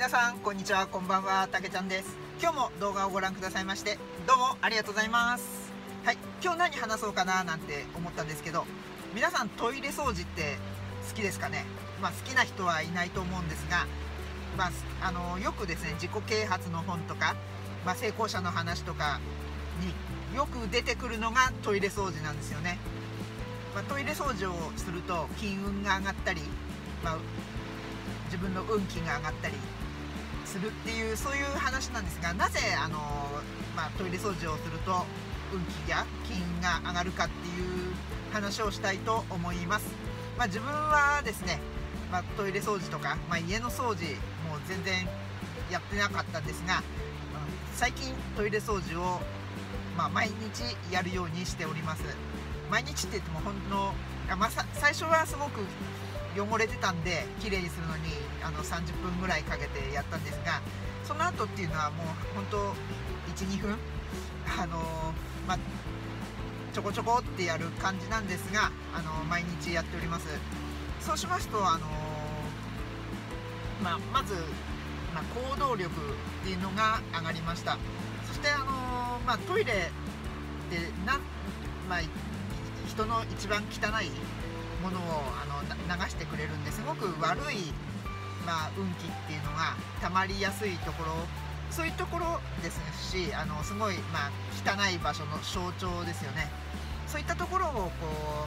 皆さんこんにちはこんばんはたけちゃんです。今日も動画をご覧くださいましてどうもありがとうございます。はい今日何話そうかななんて思ったんですけど皆さんトイレ掃除って好きですかね？まあ、好きな人はいないと思うんですがまあ、あのよくですね自己啓発の本とか、まあ、成功者の話とかによく出てくるのがトイレ掃除なんですよね、ま、トイレ掃除をすると金運が上がったり、まあ、自分の運気が上がったりするっていうそういう話なんですがなぜあの、まあ、トイレ掃除をすると運気や金運が上がるかっていう話をしたいと思います、まあ、自分はですね、まあ、トイレ掃除とか、まあ、家の掃除もう全然やってなかったんですが最近トイレ掃除を、まあ、毎日やるようにしております。毎日って言っても本当、まあ、最初はすごく汚れてたんで綺麗にするのにあの30分ぐらいかけてやったんですがその後っていうのはもう本当12分あのまあちょこちょこってやる感じなんですがあの毎日やっております。そうしますとあのまあ、まず、まあ、行動力っていうのが上がりました。そして、あのまあ、トイレでな、まあ、人の一番汚いものをあの流してくれるんですごく悪い、まあ、運気っていうのが溜まりやすいところそういうところですしあのすごい、まあ、汚い場所の象徴ですよね。そういったところをこ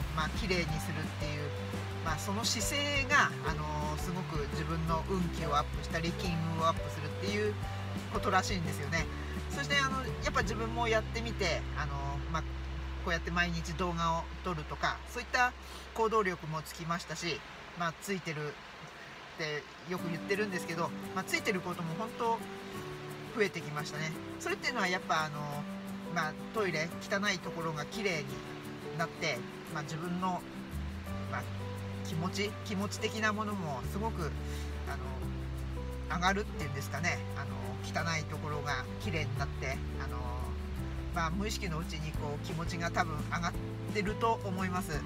う、まあ綺麗にするっていうまあ、その姿勢が、あのすごく自分の運気をアップしたり金運をアップするっていうことらしいんですよね。そしてあのやっぱ自分もやってみて、あのまあ、こうやって毎日動画を撮るとかそういった行動力もつきましたし、まあ、ついてるってよく言ってるんですけど、まあ、ついてることも本当増えてきましたね。それっていうのはやっぱあの、まあ、トイレ汚いところが綺麗になって、まあ、自分の、まあ、気持ち気持ち的なものもすごくあの上がるっていうんですかね。あの汚いところが綺麗になってあの、まあ、無意識のうちにこう気持ちが多分上がってると思います。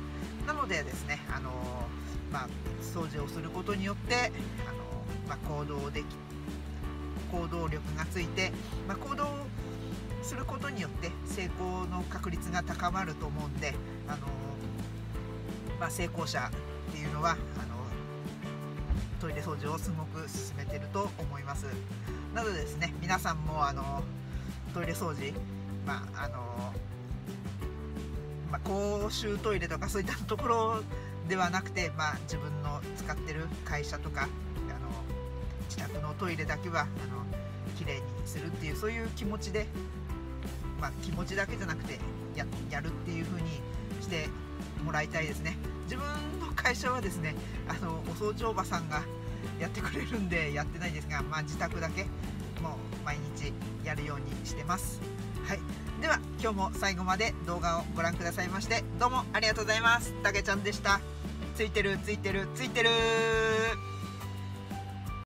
なのでですねあの、まあ、掃除をすることによってあの、まあ、行動でき行動力がついて、まあ、行動することによって成功の確率が高まると思うんであの、まあ、成功者っていうのはあのトイレ掃除をすごく進めてると思います。なのでですね皆さんもあのトイレ掃除まああのまあ、公衆トイレとかそういったところではなくて、まあ、自分の使ってる会社とかあの自宅のトイレだけはあの綺麗にするっていうそういう気持ちで、まあ、気持ちだけじゃなくてややるっていう風にしてもらいたいですね。自分の会社はですねあのお掃除おばさんがやってくれるんでやってないですが、まあ、自宅だけもう毎日やるようにしてます。はい。では今日も最後まで動画をご覧くださいましてどうもありがとうございます。たけちゃんでした。ついてるついてるついてる